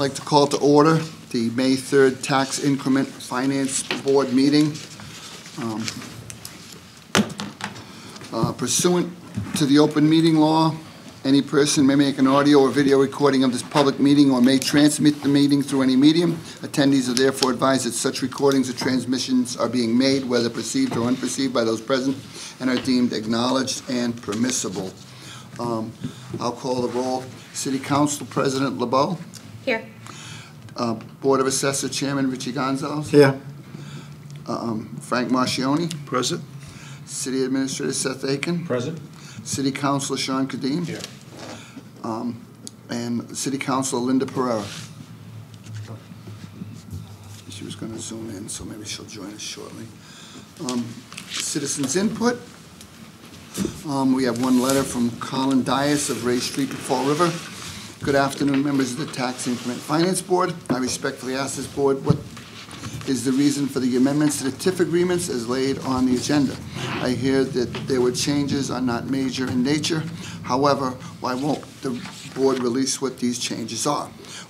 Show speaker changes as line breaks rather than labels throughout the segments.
like to call to order the May 3rd Tax Increment Finance Board meeting. Um, uh, Pursuant to the open meeting law, any person may make an audio or video recording of this public meeting or may transmit the meeting through any medium. Attendees are therefore advised that such recordings or transmissions are being made, whether perceived or unperceived by those present, and are deemed acknowledged and permissible. Um, I'll call the roll. City Council President LeBeau.
Here.
Uh, Board of Assessor Chairman Richie Gonzalez.
Here.
Um, Frank Marchioni.
Present.
City Administrator Seth Aitken.
Present.
City Councilor Shawn Cadime.
Here.
Um, And City Councilor Linda Pereira. She was going to zoom in, so maybe she'll join us shortly. Um, Citizens input. Um, We have one letter from Colin Dias of Ray Street to Fall River. Good afternoon, members of the Tax Increment Finance Board. I respectfully ask this board what is the reason for the amendments to the TIF agreements as laid on the agenda. I hear that there were changes are not major in nature. However, why won't the board release what these changes are?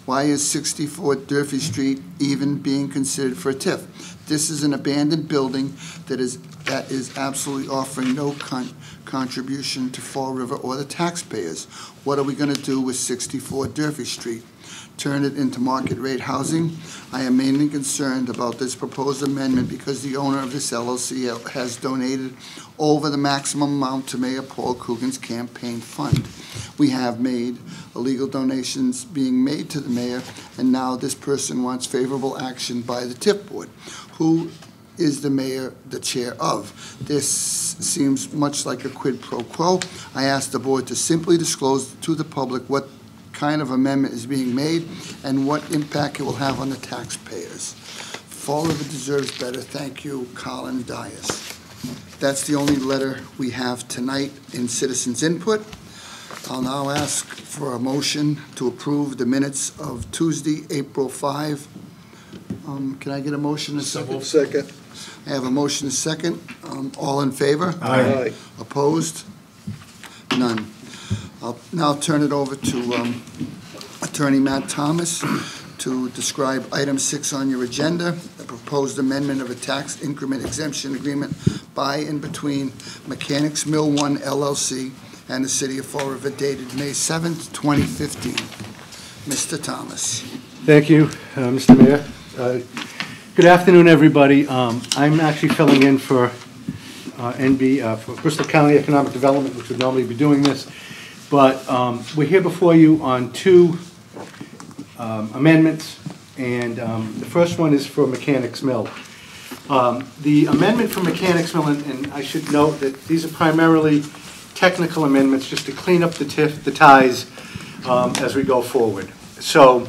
Why is 64 Durfee Street even being considered for a TIF? This is an abandoned building that is, that is absolutely offering no con- contribution to Fall River or the taxpayers. What are we gonna do with 64 Durfee Street? Turn it into market rate housing? I am mainly concerned about this proposed amendment because the owner of this LLC has donated over the maximum amount to Mayor Paul Coogan's campaign fund. We have made illegal donations being made to the mayor, and now this person wants favorable action by the TIP board. Who is the mayor the chair of? This seems much like a quid pro quo. I ask the board to simply disclose to the public what kind of amendment is being made and what impact it will have on the taxpayers. Fall River deserves better. Thank you, Colin Dias. That's the only letter we have tonight in citizens' input. I'll now ask for a motion to approve the minutes of Tuesday, April 5. Um, Can I get a motion a second?
Second.
I have a motion and a second. Um, All in favor?
Aye.
Opposed? None. I'll now turn it over to um, Attorney Matt Thomas to describe item six on your agenda, the proposed amendment of a tax increment exemption agreement by and between Mechanics Mill One LLC and the City of Fall River dated May 7th, 2015. Mr. Thomas.
Thank you, uh, Mr. Mayor. Uh, Good afternoon, everybody. Um, I'm actually filling in for uh, NB, uh, for Bristol County Economic Development, which would normally be doing this. But um, we're here before you on two um, amendments, and um, the first one is for Mechanics Mill. Um, The amendment for Mechanics Mill, and- and I should note that these are primarily technical amendments, just to clean up the TIF, the ties um, as we go forward. So,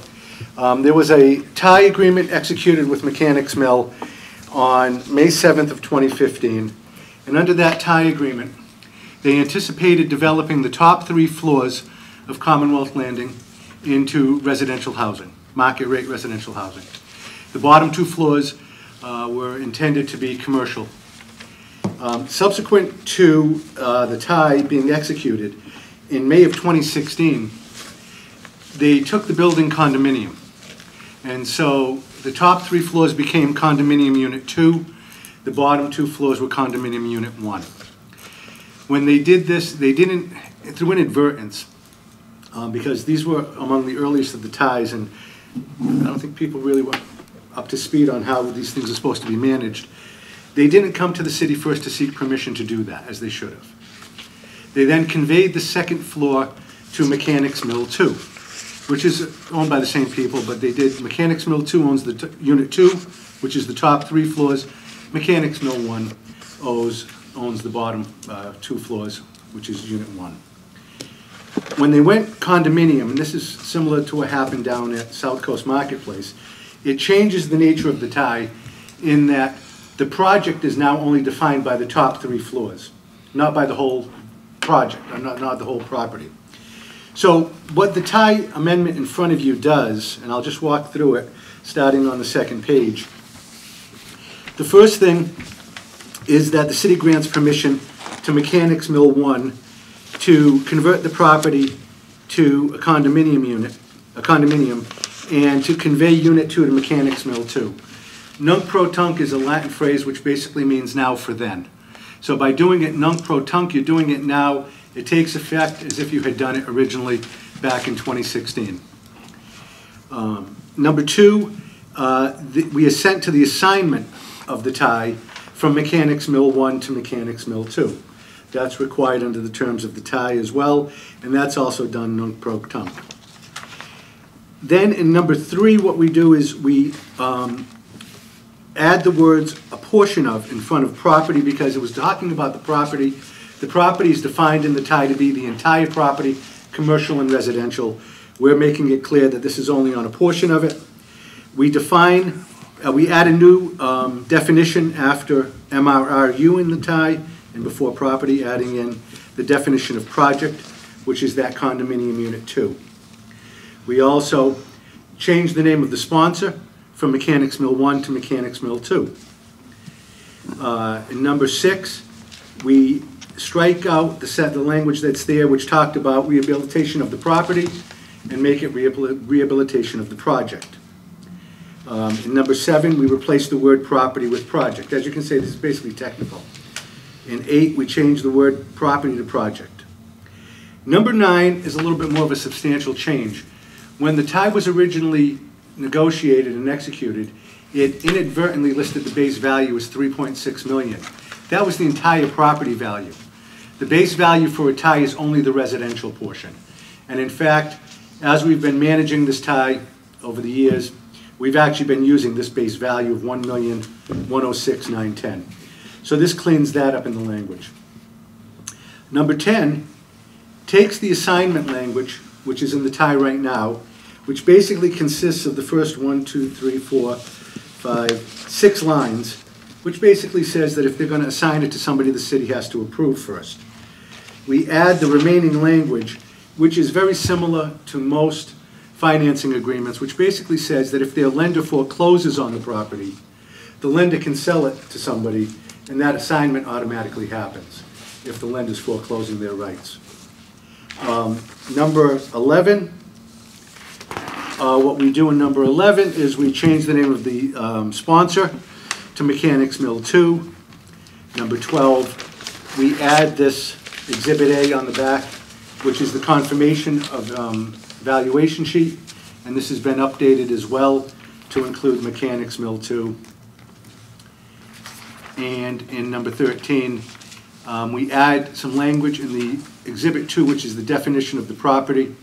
um, there was a tie agreement executed with Mechanics Mill on May 7th of 2015, and under that tie agreement, they anticipated developing the top three floors of Commonwealth Landing into residential housing, market rate residential housing. The bottom two floors uh, were intended to be commercial. Um, Subsequent to uh, the tie being executed, in May of 2016, they took the building condominium. And so the top three floors became condominium unit two, the bottom two floors were condominium unit one. When they did this, they didn't, through inadvertence, um, because these were among the earliest of the ties, and I don't think people really were up to speed on how these things are supposed to be managed. They didn't come to the city first to seek permission to do that, as they should have. They then conveyed the second floor to Mechanics Mill Two, which is owned by the same people, but they did, Mechanics Mill Two owns the, t- Unit Two, which is the top three floors. Mechanics Mill One owns, owns the bottom uh, two floors, which is Unit One. When they went condominium, and this is similar to what happened down at South Coast Marketplace, it changes the nature of the tie in that the project is now only defined by the top three floors, not by the whole project, or not, not the whole property. So what the tie amendment in front of you does, and I'll just walk through it, starting on the second page. The first thing is that the city grants permission to Mechanics Mill One to convert the property to a condominium unit, a condominium, and to convey Unit 2 to Mechanics Mill 2. Nunc pro tunc is a Latin phrase which basically means now for then. So by doing it nunc pro tunc, you're doing it now, it takes effect as if you had done it originally back in 2016. Um, Number two, uh, the- we assent to the assignment of the tie from Mechanics Mill 1 to Mechanics Mill 2. That's required under the terms of the tie as well, and that's also done nunc pro tunc. Then in number three, what we do is we um, add the words "a portion of" in front of property because it was talking about the property. The property is defined in the tie to be the entire property, commercial and residential. We're making it clear that this is only on a portion of it. We define, uh, we add a new um, definition after MRRU in the tie and before property, adding in the definition of project, which is that condominium unit two. We also changed the name of the sponsor from Mechanics Mill 1 to Mechanics Mill 2. Uh, In number six, we strike out the set, the language that's there which talked about rehabilitation of the property and make it rehabil- rehabilitation of the project. Um, In number seven, we replace the word property with project. As you can see, this is basically technical. In eight, we change the word property to project. Number nine is a little bit more of a substantial change. When the tie was originally negotiated and executed, it inadvertently listed the base value as 3.6 million. That was the entire property value. The base value for a tie is only the residential portion. And in fact, as we've been managing this tie over the years, we've actually been using this base value of 1,106,910. So this cleans that up in the language. Number 10 takes the assignment language, which is in the tie right now, which basically consists of the first one, two, three, four, five, six lines, which basically says that if they're gonna assign it to somebody, the city has to approve first. We add the remaining language, which is very similar to most financing agreements, which basically says that if their lender forecloses on the property, the lender can sell it to somebody, and that assignment automatically happens if the lender's foreclosing their rights. Um, Number 11, uh, what we do in number 11 is we change the name of the um, sponsor to Mechanics Mill 2. Number 12, we add this Exhibit A on the back, which is the confirmation of um, valuation sheet, and this has been updated as well to include Mechanics Mill 2. And in number 13, um, we add some language in the Exhibit 2, which is the definition of the property,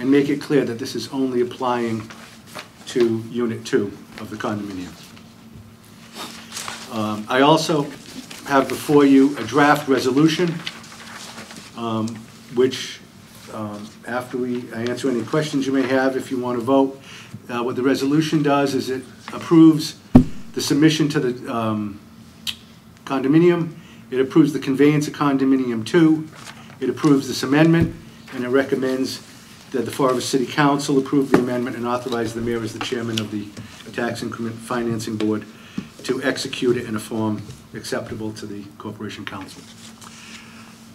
and make it clear that this is only applying to Unit 2 of the condominium. Um, I also have before you a draft resolution, um, which, um, after we, I answer any questions you may have, if you want to vote, uh, what the resolution does is it approves the submission to the um, condominium, it approves the conveyance of condominium two, it approves this amendment, and it recommends that the Fall River City Council approve the amendment and authorize the mayor as the chairman of the Tax Increment Financing Board to execute it in a form acceptable to the Corporation Counsel.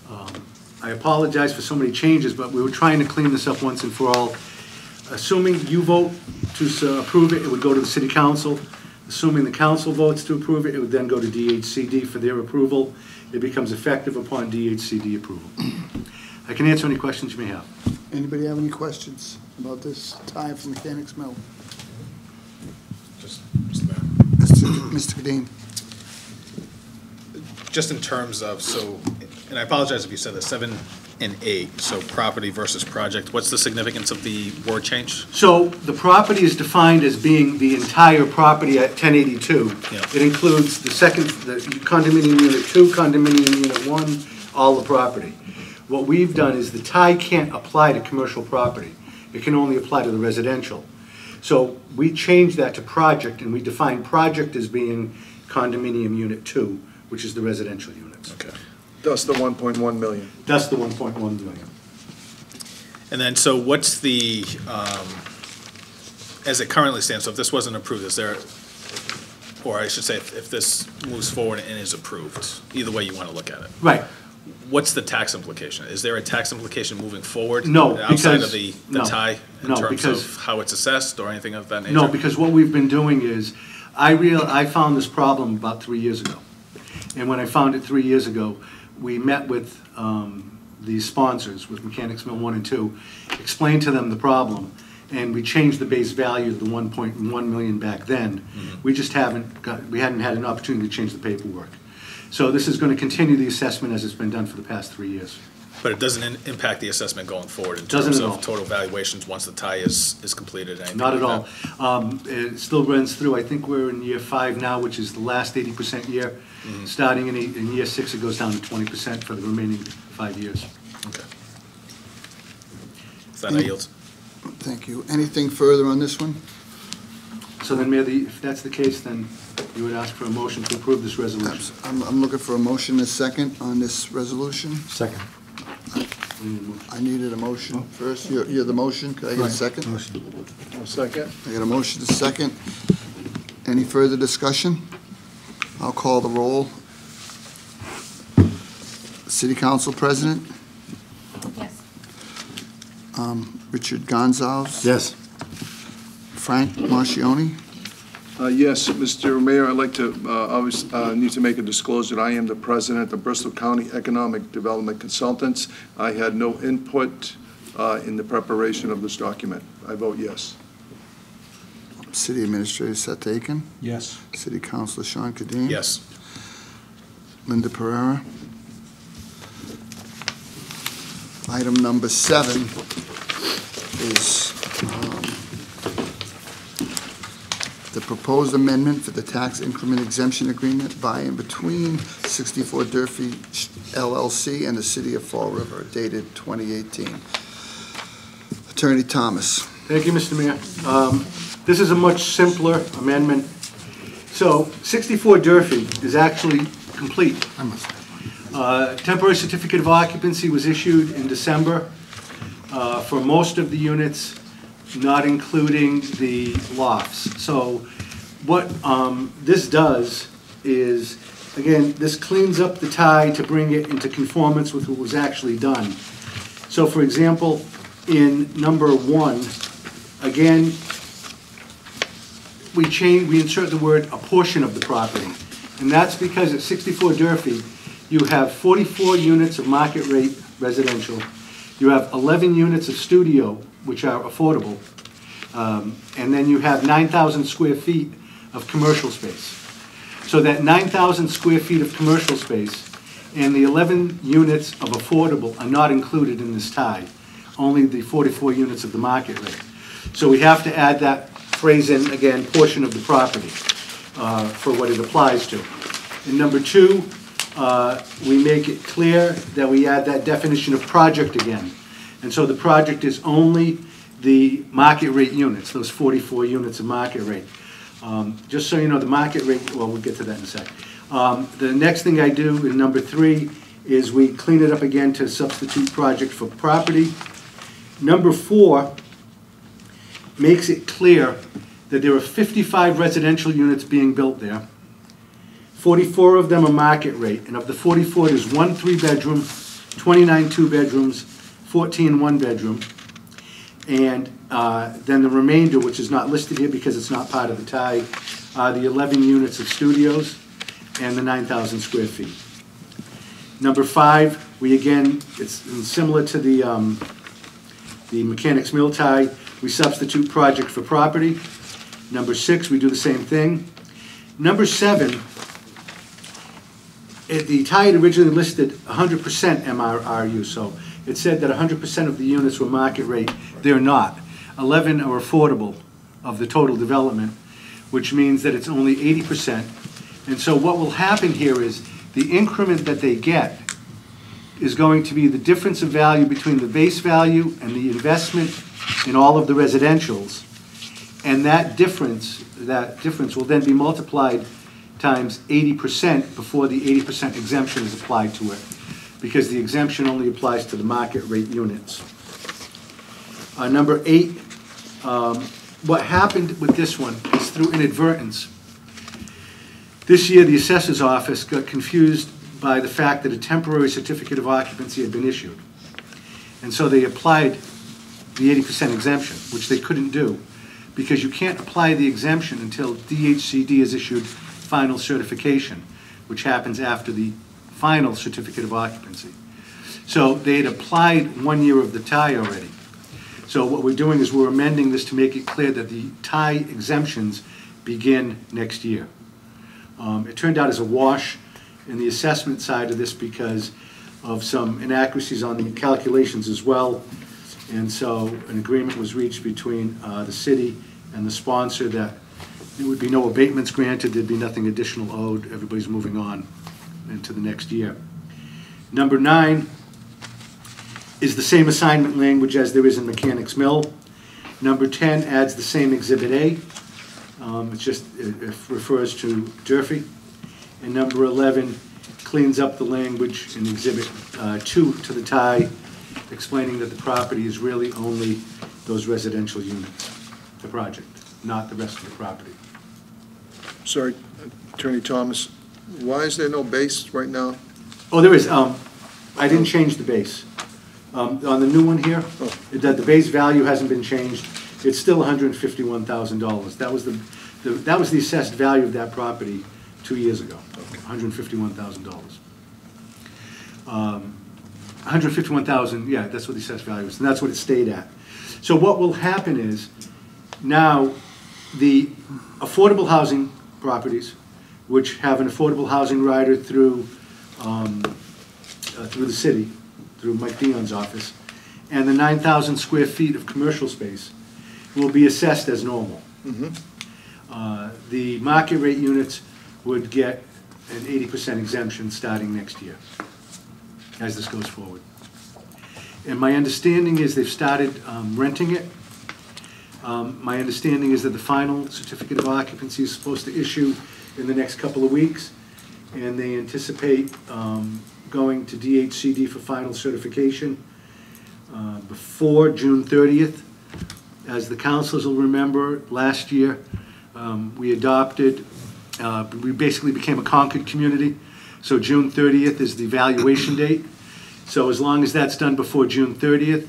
Um, I apologize for so many changes, but we were trying to clean this up once and for all. Assuming you vote to approve it, it would go to the city council. Assuming the council votes to approve it, it would then go to DHCD for their approval. It becomes effective upon DHCD approval. I can answer any questions you may have.
Anybody have any questions about this tie from Mechanics Mill?
Just, just that.
Mr. Cadime?
Just in terms of, so, and I apologize if you said this, seven and eight, so property versus project, what's the significance of the word change?
So the property is defined as being the entire property at 1082.
Yeah.
It includes the second, the condominium unit two, condominium unit one, all the property. What we've done is the tie can't apply to commercial property. It can only apply to the residential. So we changed that to project, and we define project as being condominium unit two, which is the residential units.
Okay.
Thus the 1.1 million.
That's the 1.1 million.
And then, so what's the, um, as it currently stands, so if this wasn't approved, is there, or I should say, if if this moves forward and is approved, either way you want to look at it,
Right.
what's the tax implication? Is there a tax implication moving forward?
No,
Outside
because-
of the, the
no,
tie, in
no,
terms
because-
of how it's assessed or anything of that nature?
No, because what we've been doing is, I real, I found this problem about three years ago. And when I found it three years ago, we met with um, the sponsors, with Mechanics Mill One and Two, explained to them the problem, and we changed the base value to the one point one million back then. We just haven't got, we hadn't had an opportunity to change the paperwork. So this is gonna continue the assessment as it's been done for the past three years.
But it doesn't in- impact the assessment going forward in
Doesn't
terms
at all.
of total valuations once the tie is, is completed, anything
Not at
like
all.
that?
Um, It still runs through, I think we're in year five now, which is the last eighty percent year. Starting in, eight- in year six, it goes down to twenty percent for the remaining five years.
Okay. Is that I yield?
Thank you. Anything further on this one?
So then, Mayor, the- if that's the case, then you would ask for a motion to approve this resolution.
I'm, I'm looking for a motion and a second on this resolution.
Second.
I needed a motion first. You're, you're the motion. Could I get a second?
A second.
I got a motion to second. Any further discussion? I'll call the roll. City Council President,
Yes.
um, Richard Gonzalez.
Yes.
Frank Marchioni.
Uh, Yes, Mr. Mayor, I'd like to, uh, always uh, need to make a disclosure that I am the president of Bristol County Economic Development Consultants. I had no input uh, in the preparation of this document. I vote yes.
City Administrator Seth Aitken.
Yes.
City Councilor Shawn Cadime.
Yes.
Linda Pereira. Item number seven is um, the proposed amendment for the tax increment exemption agreement by and between 64 Durfee LLC and the City of Fall River dated 2018. Attorney Thomas.
Thank you, Mr. Mayor. Um, This is a much simpler amendment. So 64 Durfee is actually complete.
I
Uh, Temporary certificate of occupancy was issued in December uh, for most of the units, not including the lofts. So what um, this does is, again, this cleans up the tie to bring it into conformance with what was actually done. So for example, in number one, again, we change, we insert the word "a portion of the property." And that's because at 64 Durfee, you have 44 units of market rate residential. You have 11 units of studio, which are affordable. Um, And then you have 9,000 square feet of commercial space. So that 9,000 square feet of commercial space and the 11 units of affordable are not included in this tie, only the 44 units of the market rate. So we have to add that phrase in, again, portion of the property, uh, for what it applies to. And number two, uh, we make it clear that we add that definition of project again. And so the project is only the market rate units, those 44 units of market rate. Um, Just so you know, the market rate, well, we'll get to that in a sec. Um, The next thing I do in number three is we clean it up again to substitute project for property. Number four makes it clear that there are 55 residential units being built there. 44 of them are market rate, and of the 44, there's one three-bedroom, 29 two-bedrooms, 14 one-bedroom. And uh, then the remainder, which is not listed here because it's not part of the tie, are the 11 units of studios and the 9,000 square feet. Number five, we again, it's similar to the, um, the Mechanics Mill tie, we substitute project for property. Number six, we do the same thing. Number seven, it- the tie had originally listed 100% MRRU, so it said that 100% of the units were market rate. They're not. 11 are affordable of the total development, which means that it's only 80%. And so what will happen here is the increment that they get is going to be the difference of value between the base value and the investment in all of the residentials. And that difference, that difference will then be multiplied times eighty percent before the eighty percent exemption is applied to it. Because the exemption only applies to the market rate units. Uh, number eight, um, what happened with this one is through inadvertence. This year, the assessor's office got confused by the fact that a temporary certificate of occupancy had been issued. And so they applied the eighty percent exemption, which they couldn't do, because you can't apply the exemption until DHCD has issued final certification, which happens after the final certificate of occupancy. So they had applied one year of the tie already. So what we're doing is we're amending this to make it clear that the tie exemptions begin next year. Um, It turned out as a wash in the assessment side of this because of some inaccuracies on the calculations as well. And so an agreement was reached between uh, the city and the sponsor that there would be no abatements granted, there'd be nothing additional owed, everybody's moving on into the next year. Number nine is the same assignment language as there is in Mechanics Mill. Number 10 adds the same Exhibit A. Um, just, it it refers to Durfee. And number 11 cleans up the language in Exhibit uh, 2 to the tie, explaining that the property is really only those residential units, the project, not the rest of the property.
Sorry, Attorney Thomas, why is there no base right now?
Oh, there is, um, I didn't change the base. Um, on the new one here,
Oh.
that the base value hasn't been changed, it's still hundred and fifty-one thousand dollars. That was the, the, that was the assessed value of that property two years ago, hundred and fifty-one thousand dollars. Um, hundred fifty-one thousand, yeah, that's what the assessed value is, and that's what it stayed at. So what will happen is, now, the affordable housing properties, which have an affordable housing rider through, um, uh, through the city, through Mike Dion's office, and the nine thousand square feet of commercial space will be assessed as normal. Uh, The market rate units would get an eighty percent exemption starting next year, as this goes forward. And my understanding is they've started um, renting it. Um, My understanding is that the final certificate of occupancy is supposed to issue in the next couple of weeks, and they anticipate um, going to DHCD for final certification uh, before June 30th. As the councilors will remember, last year, um, we adopted, uh, we basically became a Concord community, so June 30th is the evaluation date. So as long as that's done before June 30th,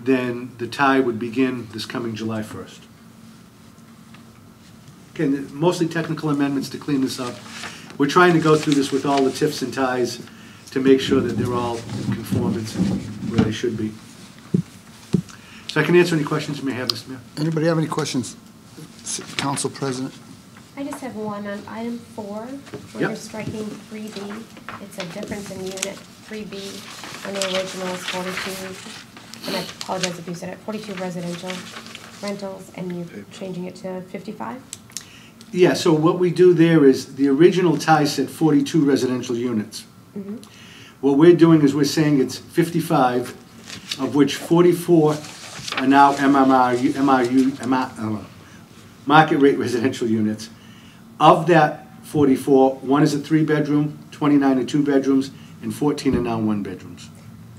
then the tie would begin this coming July 1st. Again, mostly technical amendments to clean this up. We're trying to go through this with all the tips and ties to make sure that they're all in conformance where they should be. So I can answer any questions you may have, Mr. Mayor.
Anybody have any questions? Council President?
I just have one on item four, where
Yep.
you're striking three B. It's a difference in unit, three B, when the original is forty-two, and I apologize if you said it, forty-two residential rentals, and you're changing it to fifty-five?
Yeah, so what we do there is, the original tie said 42 residential units. What we're doing is we're saying it's 55, of which 44 are now MMRU, MRU, MR, uh, market rate residential units. Of that 44, one is a three-bedroom, 29 are two-bedrooms, and 14 are now one-bedrooms.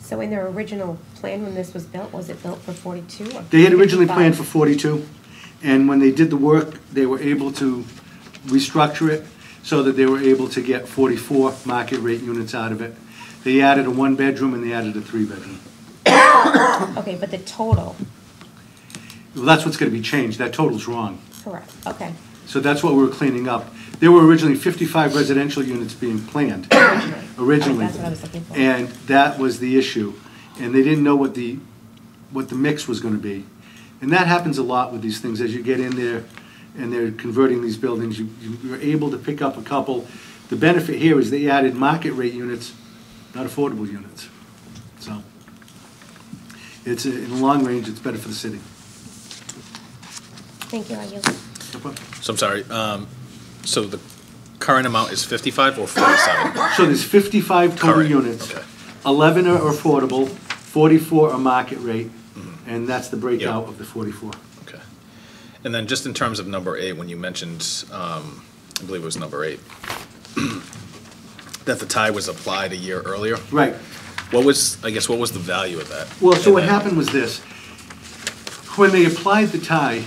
So in their original plan, when this was built, was it built for forty-two or
They had originally planned for 42, and when they did the work, they were able to restructure it so that they were able to get 44 market rate units out of it. They added a one-bedroom and they added a three-bedroom.
Okay, but the total,
Well, that's what's gonna be changed, that total's wrong.
correct, okay.
So that's what we were cleaning up. There were originally 55 residential units being planned, originally.
That's what I was looking for.
And that was the issue. And they didn't know what the, what the mix was gonna be. And that happens a lot with these things, as you get in there and they're converting these buildings, you, you're able to pick up a couple. The benefit here is they added market rate units, not affordable units. So, it's, a- in the long range, it's better for the city.
Thank you, I yield.
No problem.
So I'm sorry, um, so the current amount is fifty-five or forty-seven?
So there's 55 total
Current,
units.
okay.
11 are affordable, 44 are market rate, and that's the breakout of the 44.
Okay. And then just in terms of number eight, when you mentioned, um, I believe it was number eight, that the tie was applied a year earlier,
Right.
what was, I guess, what was the value of that?
Well, so
And
what
then-
happened was this. When they applied the tie,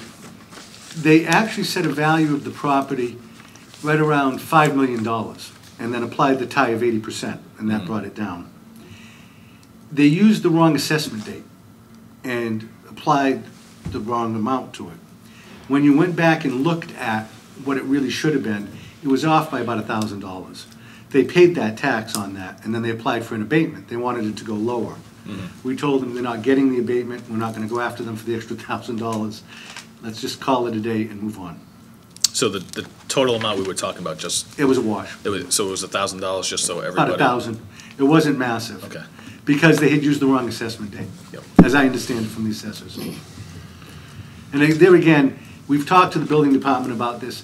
they actually set a value of the property right around $5 million. and then applied the tie of eighty percent, and that brought it down. They used the wrong assessment date and applied the wrong amount to it. When you went back and looked at what it really should have been, it was off by about a thousand dollars. They paid that tax on that, and then they applied for an abatement. They wanted it to go lower. Mm-hmm. We told them they're not getting the abatement, we're not gonna go after them for the extra thousand dollars. Let's just call it a day and move on.
So the, the total amount we were talking about, just,
It was a wash,
it was, so it was a thousand dollars, just so
about
everybody?
a thousand. It wasn't massive.
Okay.
Because they had used the wrong assessment date.
Yep.
As I understand it from the assessors. And there again, we've talked to the building department about this.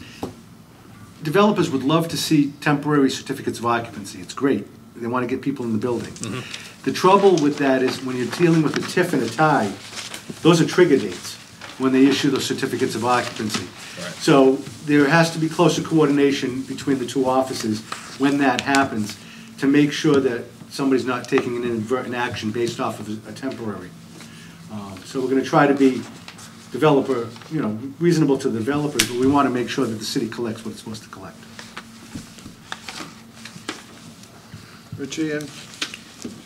Developers would love to see temporary certificates of occupancy. It's great. They want to get people in the building. Mm-hmm. The trouble with that is when you're dealing with a TIF and a tie, those are trigger dates when they issue those certificates of occupancy.
Right.
So there has to be closer coordination between the two offices when that happens to make sure that somebody's not taking an inadvertent action based off of a temporary. Um, So we're gonna try to be developer, you know, reasonable to the developers, but we wanna make sure that the city collects what it's supposed to collect.
Richie, and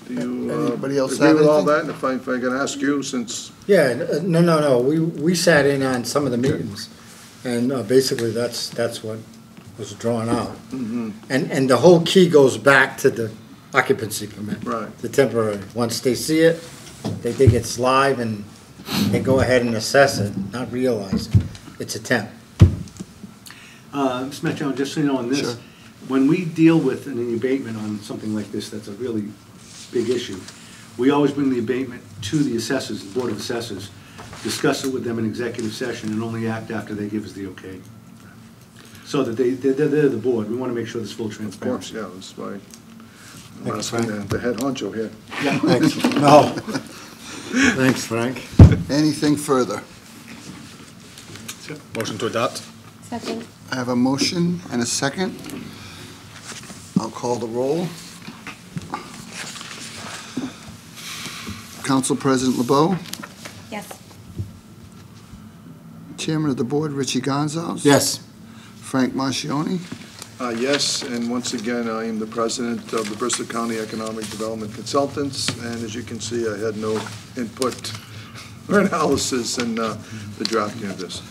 do you uh,
Anybody else
agree
have
with all
anything?
that? If I, if I can ask you, since,
Yeah, n- uh, no, no, no, we, we sat in on some of the meetings, and uh, basically, that's, that's what was drawn out.
Mm-hmm.
And, and the whole key goes back to the occupancy permit.
Right.
The temporary, once they see it, they think it's live, and they go ahead and assess it, not realizing it's a temp.
Uh, Mr. Metro, just so you know on this,
Sure.
when we deal with an abatement on something like this, that's a really big issue, we always bring the abatement to the assessors, the Board of Assessors, discuss it with them in executive session, and only act after they give us the okay. So that they, they're, they're the board, we want to make sure there's full
of course,
transparency.
yeah, that's why, I'm
you,
the the head honcho here. Yeah.
Thanks. No. Thanks, Frank.
Anything further?
Motion to adopt?
Second,
I have a motion and a second. I'll call the roll. Council President LeBeau,
yes.
Chairman of the Board Richie Gonzalez.
Yes.
Frank Marchioni.
Uh, Yes, and once again, I am the president of the Bristol County Economic Development Consultants, and as you can see, I had no input or analysis in uh, the drafting of this.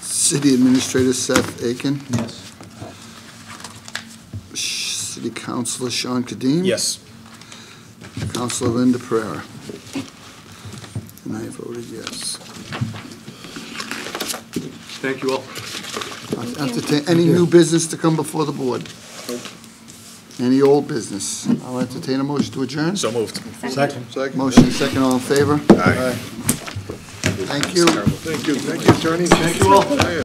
City Administrator Seth Aitken.
Yes.
City Councilor Shawn Cadime.
Yes.
Councilor Linda Pereira. And I voted yes.
Thank you all.
I'll Entertain, any new business to come before the board? Any old business? I'll entertain a motion to adjourn.
So moved.
Second.
Second?
Motion second, all in favor?
Aye.
Thank you.
Thank you, thank you, attorney. Thank
you all.